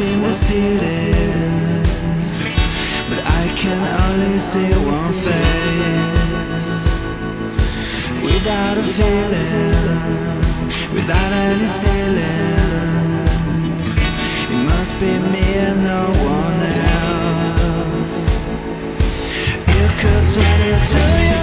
in the cities But I can only see one face. Without a feeling Without any ceiling It must be me and no one else. You could turn it to you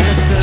innocent